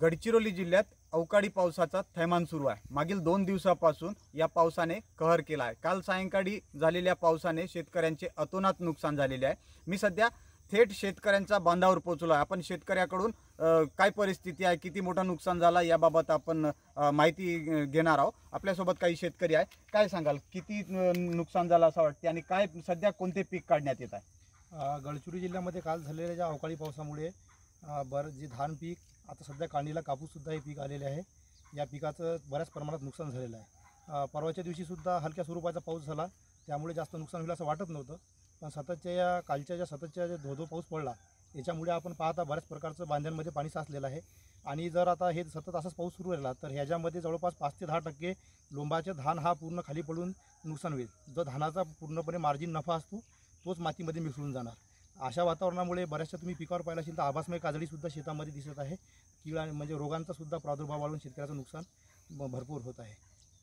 गडचिरोली जिल्ह्यात अवकाळी पावसाचा थैमान सुरू आहे. मागील दोन दिवसापासून या पावसाने कहर केला आहे. काल सायंकाळी झालेल्या पावसाने शेतकऱ्यांचे अतोनात नुकसान झालेले आहे. मी सध्या थेट शेतकऱ्यांच्या बांधावर पोहोचलो आहे. आपण शेतकऱ्याकडून काय परिस्थिती आहे किती मोठं नुकसान झाला याबाबत आपण माहिती घेणार आहोत. आपल्यासोबत काही शेतकरी आहे. काय सांगाल? किती नुकसान झालं असं वाटते आणि काय सध्या कोणते पीक काढण्यात येत आहे? गडचिरोली जिल्ह्यामध्ये काल झालेल्या ज्या अवकाळी पावसामुळे बरं जे धान पीक आता सध्या काढणीला कापूससुद्धा हे पीक आलेले आहे. या पिकाचं बऱ्याच प्रमाणात नुकसान झालेलं आहे. परवाच्या दिवशीसुद्धा हलक्या स्वरूपाचा पाऊस झाला. त्यामुळे जास्त नुकसान होईल असं वाटत नव्हतं. पण सततच्या या कालच्या ज्या सततच्या ज्या धोधो पाऊस पडला याच्यामुळे आपण पाहता बऱ्याच प्रकारचं बांध्यांमध्ये पाणी साचलेलं आहे. आणि जर आता हे सतत असाच पाऊस सुरू राहिला तर ह्याच्यामध्ये जवळपास पाच ते दहा टक्के लोंबाचे धान हा पूर्ण खाली पडून नुकसान होईल. जो धानाचा पूर्णपणे मार्जिन नफा असतो तोच मातीमध्ये मिसळून जाणार. अशा वातावरणामुळे बऱ्याचशा तुम्ही पिकावर पाहिला असेल तर आभासमय काजळीसुद्धा शेतामध्ये दिसत आहे. किंवा म्हणजे रोगांचा सुद्धा प्रादुर्भाव वाढून शेतकऱ्याचं नुकसान भरपूर होत आहे.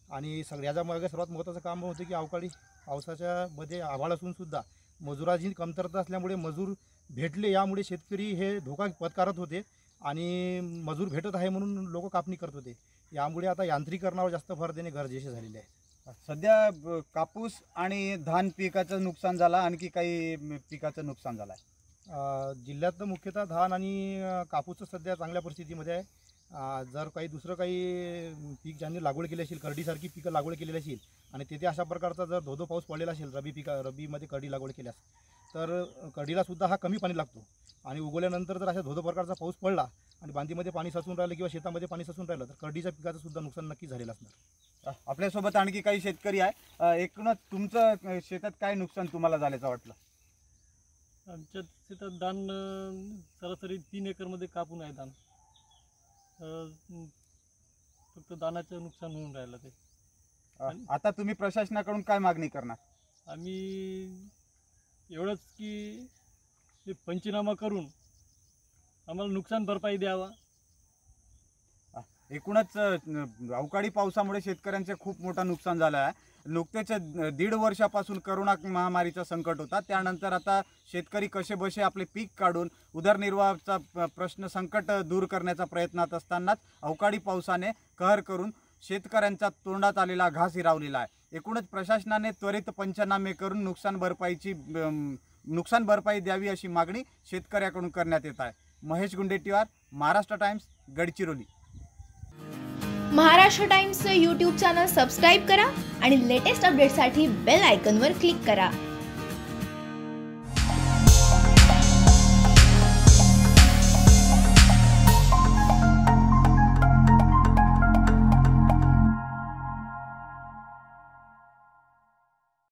आणि सग याच्यामागे सर्वात महत्त्वाचं काम होतं की अवकाळी पावसाच्या मध्ये आभाळ असूनसुद्धा मजुराची कमतरता असल्यामुळे मजूर भेटले यामुळे शेतकरी हे धोका पत्कारत होते आणि मजूर भेटत आहे म्हणून लोक कापणी करत होते. यामुळे आता यांत्रिकरणावर जास्त भर देणे गरजेचे झालेले आहे. सध्या कापूस आणि धान पिकाचं नुकसान झालं. आणखी काही पिकाचं नुकसान झालं आहे. अ, जिल्ह्यात तर मुख्यतः धान आणि कापूसचं सध्या चांगल्या परिस्थितीमध्ये आहे. जर काही दुसरं काही पीक ज्यांनी लागवड केली असेल करडीसारखी पिकं लागवड केलेली असेल आणि तिथे अशा प्रकारचा जर धोधो पाऊस पडलेला असेल रबी पिका रबीमध्ये करडी लागवड केल्यास तर करडीलासुद्धा हा कमी पाणी लागतो. आणि उगवल्यानंतर जर अशा धोधो प्रकारचा पाऊस पडला आणि बांधीमध्ये पाणी साचून राहिलं किंवा शेतामध्ये पाणी साचून राहिलं तर करडीच्या पिकाचं सुद्धा नुकसान नक्की झालेलं असणार. आपल्यासोबत आणखी काही शेतकरी आहे. एकूणच तुमचं शेतात काय नुकसान तुम्हाला झाल्याचं वाटलं? आमच्या शेतात धान सरासरी तीन एकरमध्ये कापून आहे धान. फक्त दानाचं नुकसान होऊन राहिलं ते. आता तुम्ही प्रशासनाकडून काय मागणी करणार? आम्ही एवढंच की ते पंचनामा करून आम्हाला नुकसान भरपाई द्यावा. एकूणच अ, न- अवकाळी पावसामुळे शेतकऱ्यांचे खूप मोठं नुकसान झालं आहे. नुकतेच दीड वर्षापासून करोना महामारीचा संकट होता. त्यानंतर आता शेतकरी कसे बसे आपले पीक काढून उदरनिर्वाहाचा प्रश्न संकट दूर करण्याचा प्रयत्नात असतानाच अवकाळी पावसाने कहर करून शेतकऱ्यांचा तोंडात आलेला घास हिरावलेला आहे. एकूणच प्रशासनाने त्वरित पंचनामे करून नुकसान भरपाईची नुकसान भरपाई द्यावी अशी मागणी शेतकऱ्याकडून करण्यात येत आहे. महेश गुंडेटीवार महाराष्ट्र टाइम्स गडचिरोली. महाराष्ट्र टाइम्सचं यूट्यूब चॅनल सबस्क्राईब करा आणि लेटेस्ट अपडेटसाठी बेल आयकनवर क्लिक करा.